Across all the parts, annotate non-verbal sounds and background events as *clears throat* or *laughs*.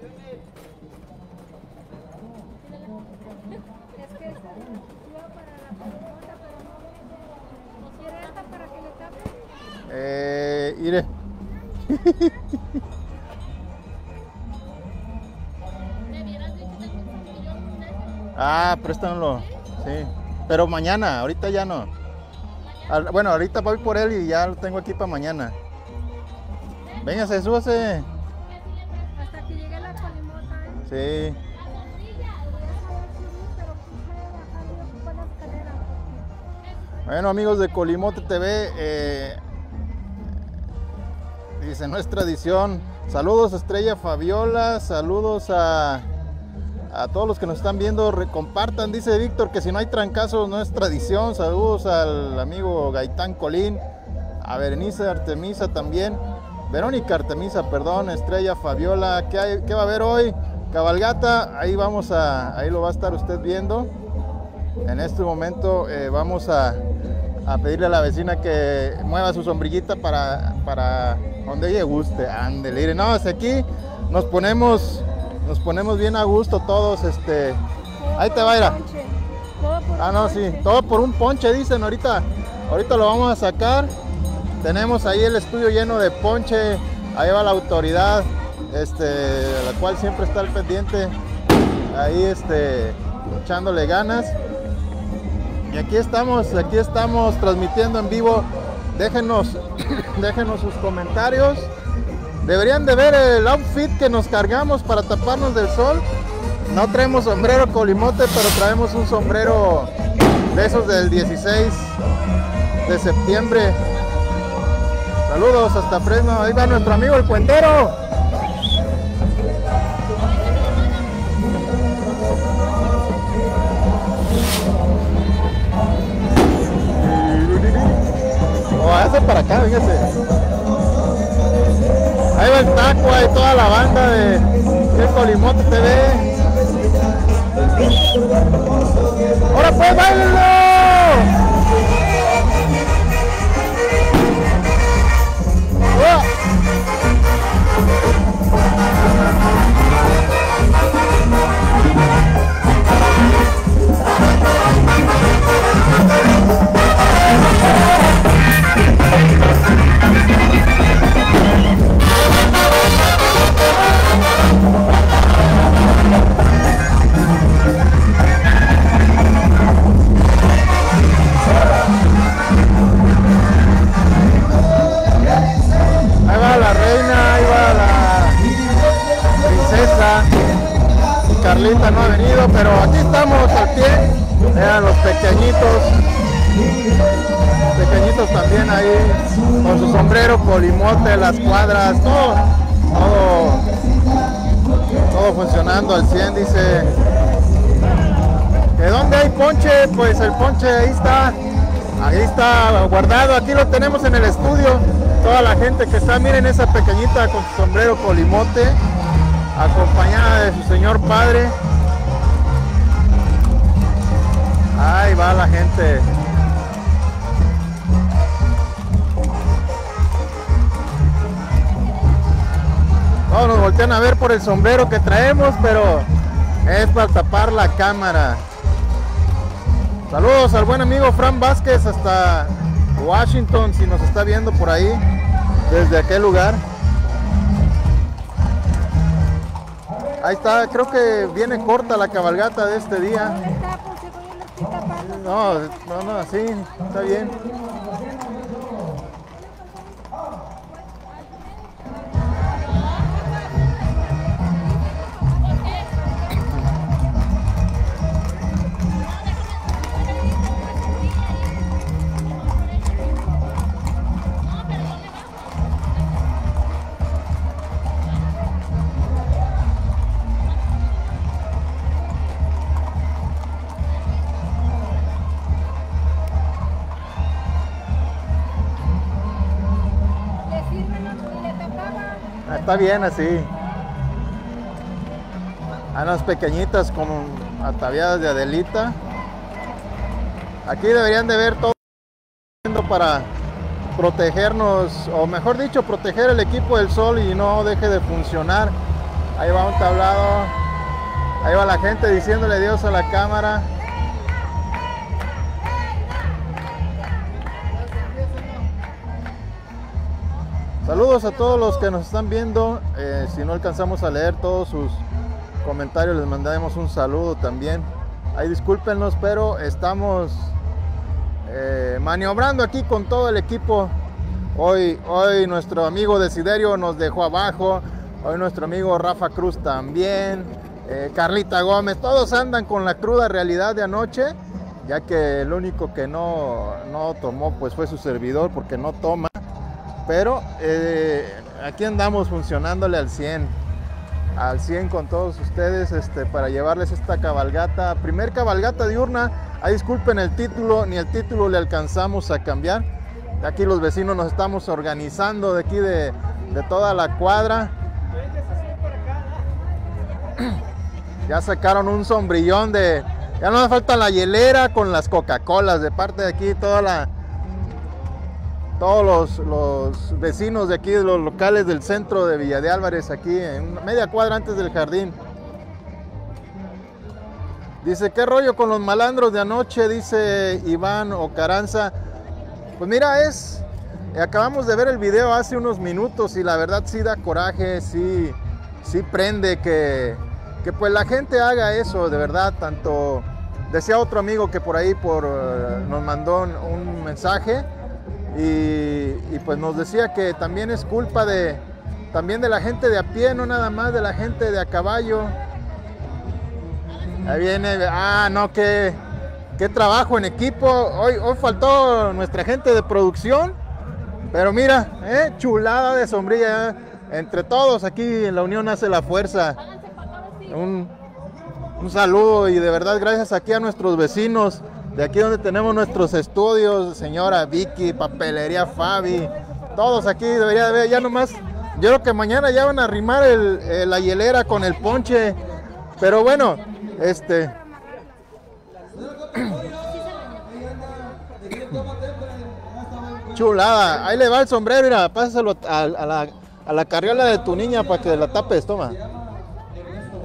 Es que esta iba para la palomota, pero no quiere esta para que le tape. Eh, iré. *laughs* Ah, préstamelo. Sí. Pero mañana, ahorita ya no. Bueno, ahorita voy por él y ya lo tengo aquí para mañana. Véngase, súbase. Sí. Bueno, amigos de Colimote TV, eh, dice, no es tradición. Saludos Estrella Fabiola, saludos a, a todos los que nos están viendo. Compartan, dice Víctor, que si no hay trancazos no es tradición. Saludos al amigo Gaitán Colín, a Berenice Artemisa también. Verónica Artemisa, perdón, Estrella Fabiola. ¿Qué, hay- qué va a haber hoy? Cabalgata, ahí vamos a, ahí lo va a estar usted viendo. En este momento eh, vamos a, a pedirle a la vecina que mueva su sombrillita para, para donde ella guste. Ándele, no, hasta aquí nos ponemos, nos ponemos bien a gusto todos, este. Ahí te va, Ah, no, sí, todo por un ponche, dicen ahorita. Ahorita lo vamos a sacar. Tenemos ahí el estudio lleno de ponche. Ahí va la autoridad, este, la cual siempre está al pendiente. Ahí, este, echándole ganas. Y aquí estamos, aquí estamos transmitiendo en vivo. Déjenos, *coughs* déjenos sus comentarios. Deberían de ver el outfit que nos cargamos para taparnos del sol. No traemos sombrero colimote, pero traemos un sombrero de esos del 16 de septiembre. Saludos hasta Fresno. Ahí va nuestro amigo el cuentero. Para acá, fíjese. Ahí va el taco, ahí toda la banda de, de Colimote TV. ¡Ahora pues, bailenlo! ¡Oh! Pequeñitos también ahí con su sombrero, colimote, las cuadras, todo, todo, todo funcionando al 100, dice. ¿De dónde hay ponche? Pues el ponche ahí está, ahí está guardado, aquí lo tenemos en el estudio. Toda la gente que está, miren esa pequeñita con su sombrero colimote, acompañada de su señor padre. Ahí va la gente. No, nos voltean a ver por el sombrero que traemos, pero es para tapar la cámara. Saludos al buen amigo Fran Vázquez hasta Washington, si nos está viendo por ahí, desde aquel lugar. Ahí está, creo que viene corta la cabalgata de este día. Pues. No, no, no, así, está bien. Está bien así. A unas pequeñitas como ataviadas de Adelita. Aquí deberían de ver todo para protegernos, o mejor dicho, proteger el equipo del sol y no deje de funcionar. Ahí va un tablado. Ahí va la gente diciéndole Dios a la cámara. Saludos a todos los que nos están viendo. Eh, si no alcanzamos a leer todos sus comentarios, les mandamos un saludo también. Ahí discúlpenos, pero estamos eh, maniobrando aquí con todo el equipo. Hoy, hoy nuestro amigo Desiderio nos dejó abajo. Hoy nuestro amigo Rafa Cruz también. Eh, Carlita Gómez, todos andan con la cruda realidad de anoche, ya que el único que no, no tomó pues fue su servidor porque no toma. Pero eh, aquí andamos funcionándole al 100, al 100 con todos ustedes este, para llevarles esta cabalgata, primer cabalgata diurna. Ahí disculpen el título, ni el título le alcanzamos a cambiar. Aquí los vecinos nos estamos organizando de aquí de, de toda la cuadra. *clears throat* Ya sacaron un sombrillón de. Ya no me falta la hielera con las Coca-Colas de parte de aquí, toda la. Todos los, vecinos de aquí, de los locales del centro de Villa de Álvarez, aquí en media cuadra antes del jardín. Dice, ¿qué rollo con los malandros de anoche? Dice Iván Ocaranza. Pues mira, es. Acabamos de ver el video hace unos minutos y la verdad sí da coraje, sí, sí prende que, que pues la gente haga eso, de verdad, tanto decía otro amigo que por ahí por, eh, nos mandó un mensaje y, y, pues nos decía que también es culpa de, también de la gente de a pie, no nada más de la gente de a caballo. Ahí viene, ah, no, qué, qué trabajo en equipo. Hoy, hoy faltó nuestra gente de producción, pero mira, eh, chulada de sombrilla. Entre todos aquí en la unión hace la fuerza. Un, un, saludo y de verdad gracias aquí a nuestros vecinos de aquí donde tenemos nuestros estudios, señora Vicky, papelería Fabi, todos aquí debería de ver ya nomás. Yo creo que mañana ya van a arrimar el, la hielera con el ponche, pero bueno, este. Chulada, ahí le va el sombrero, mira, pásalo a, a la, a la carriola de tu niña para que la tapes, toma.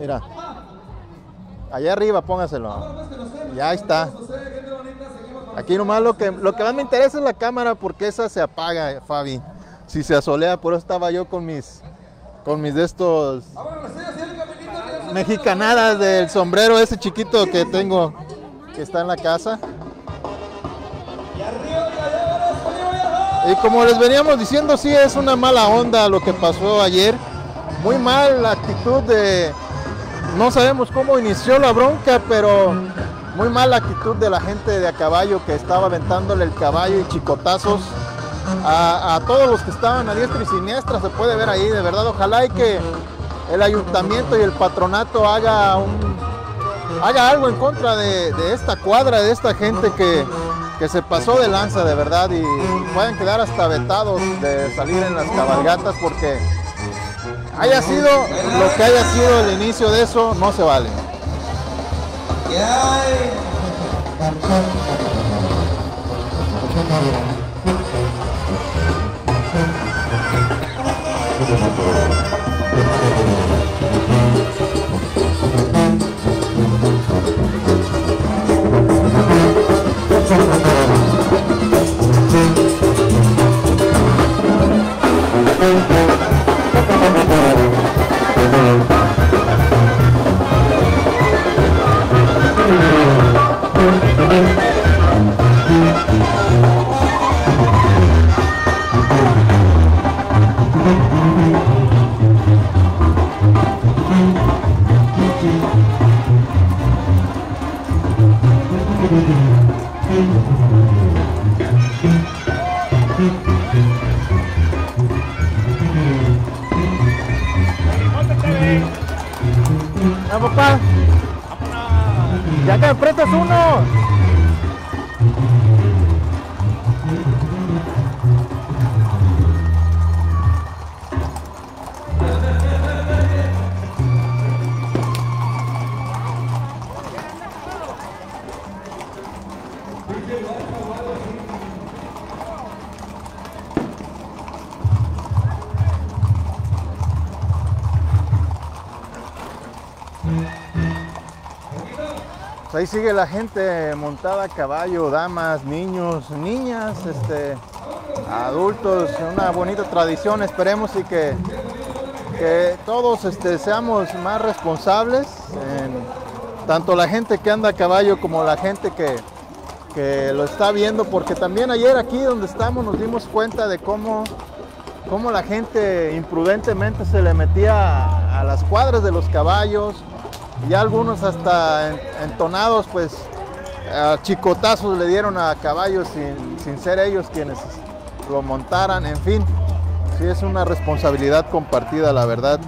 Mira. Allá arriba póngaselo. Ya está. Aquí nomás lo que, lo que más me interesa es la cámara porque esa se apaga, Fabi. Si se asolea, por eso estaba yo con mis con mis de estos mexicanadas del sombrero ese chiquito que tengo que está en la casa. Y como les veníamos diciendo, sí es una mala onda lo que pasó ayer. Muy mal la actitud de, no sabemos cómo inició la bronca, pero muy mala actitud de la gente de a caballo que estaba aventándole el caballo y chicotazos a, todos los que estaban a diestra y siniestra. Se puede ver ahí, de verdad. Ojalá y que el ayuntamiento y el patronato haga, un, haga algo en contra de, de esta cuadra, de esta gente que, que se pasó de lanza de verdad y pueden quedar hasta vetados de salir en las cabalgatas porque haya sido lo que haya sido el inicio de eso, no se vale. Ah, ahí sigue la gente montada a caballo, damas, niños, niñas, este, adultos, una bonita tradición, esperemos y que, que todos este, seamos más responsables, tanto la gente que anda a caballo como la gente que, que lo está viendo, porque también ayer aquí donde estamos nos dimos cuenta de cómo, cómo la gente imprudentemente se le metía a las cuadras de los caballos, y algunos hasta en- entonados, pues a chicotazos le dieron a caballos sin, ser ellos quienes lo montaran, en fin, sí es una responsabilidad compartida, la verdad,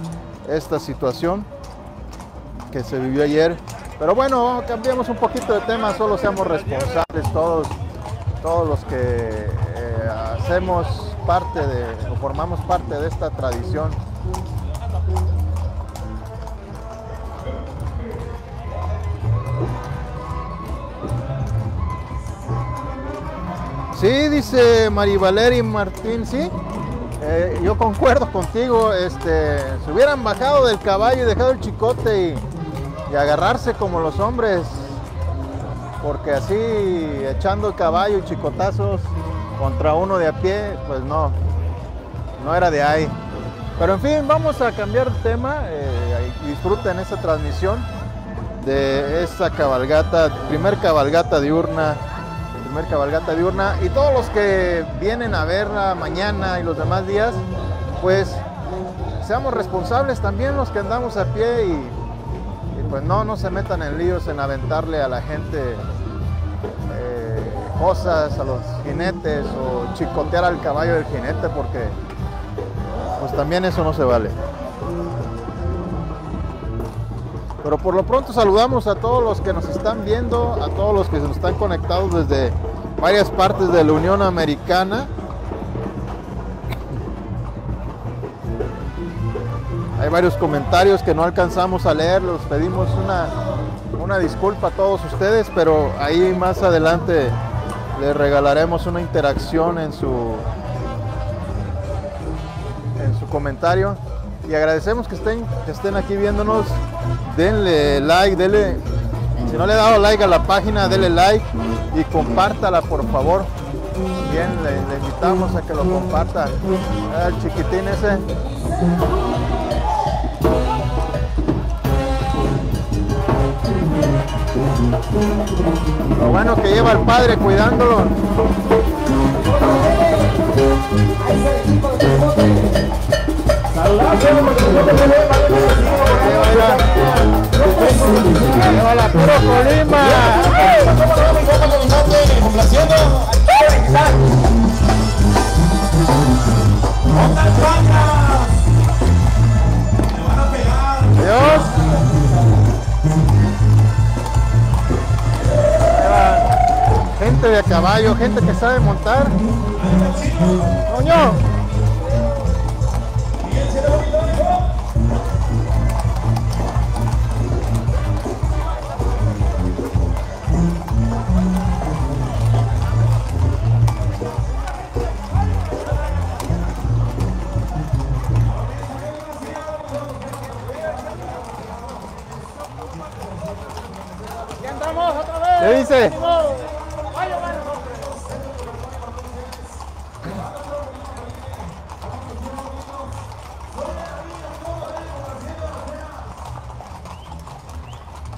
esta situación que se vivió ayer. Pero bueno, cambiemos un poquito de tema, solo seamos responsables todos, todos los que eh, hacemos parte de, o formamos parte de esta tradición. Sí, dice Marivaleri Martín, sí. Eh, yo concuerdo contigo, este, se hubieran bajado del caballo y dejado el chicote y, agarrarse como los hombres, porque así echando el caballo y chicotazos contra uno de a pie, pues no, no era de ahí. Pero en fin, vamos a cambiar de tema eh, disfruten esta transmisión de esta cabalgata, primer cabalgata diurna primer cabalgata diurna y todos los que vienen a verla mañana y los demás días, pues seamos responsables también los que andamos a pie y, pues no, no se metan en líos en aventarle a la gente eh, cosas, a los jinetes o chicotear al caballo del jinete porque pues también eso no se vale. Pero por lo pronto saludamos a todos los que nos están viendo, a todos los que se nos están conectados desde varias partes de la Unión Americana. Hay varios comentarios que no alcanzamos a leer, los pedimos una, una disculpa a todos ustedes, pero ahí más adelante les regalaremos una interacción en su, en su comentario. Y agradecemos que estén, que estén aquí viéndonos. Denle like, denle. Si no le ha dado like a la página, denle like y compártala por favor. Bien, le, le invitamos a que lo comparta. Ah, El chiquitín ese. Lo bueno que lleva el padre cuidándolo. Llévala, puro Colima. Adiós. Gente de caballo, gente que sabe montar. Coño.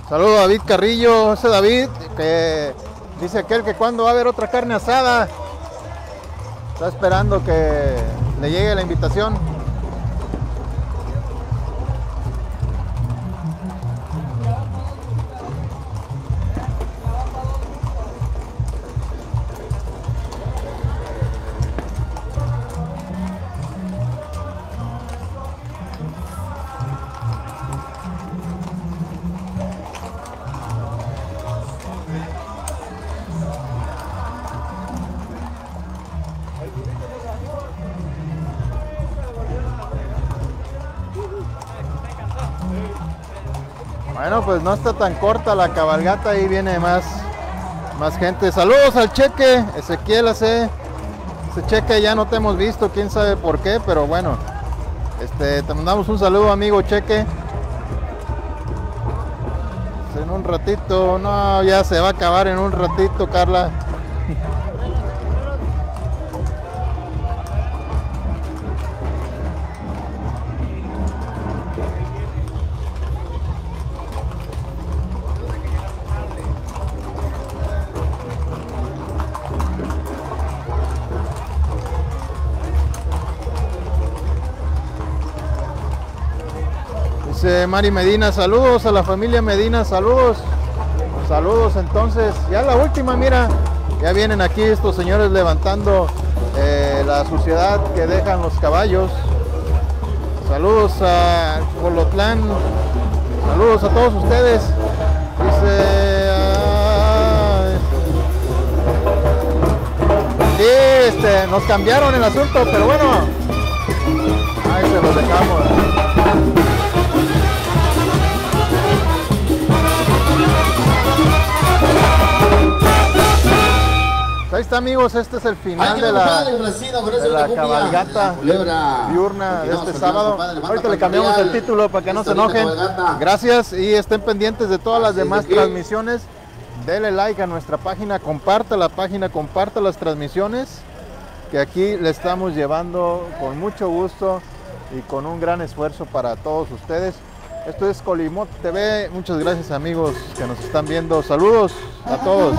Saludo a David Carrillo, ese David que dice aquel que cuando va a haber otra carne asada. Está esperando que le llegue la invitación. Bueno, pues no está tan corta la cabalgata, ahí viene más, más gente. Saludos al Cheque, Ezequiel AC. Ese Cheque ya no te hemos visto, quién sabe por qué, pero bueno. Este, te mandamos un saludo, amigo Cheque. En un ratito, no, ya se va a acabar en un ratito, Carla. Dice Mari Medina, saludos a la familia Medina, saludos. Saludos entonces. Ya la última, mira, ya vienen aquí estos señores levantando eh, la suciedad que dejan los caballos. Saludos a Colotlán, saludos a todos ustedes. Dice... Sí, este, nos cambiaron el asunto, pero bueno, ahí se los dejamos. Ahí está amigos, este es el final de la, de la cabalgata diurna de este sábado. Ahorita le cambiamos el título para que no se enojen. Gracias y estén pendientes de todas las demás transmisiones. Dele like a nuestra página, comparta la página, comparta las transmisiones que aquí le estamos llevando con mucho gusto y con un gran esfuerzo para todos ustedes. Esto es Colimot TV. Muchas gracias amigos que nos están viendo. Saludos a todos.